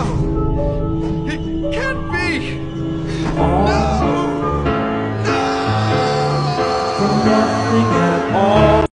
No! It can't be! No! No! from nothing at all.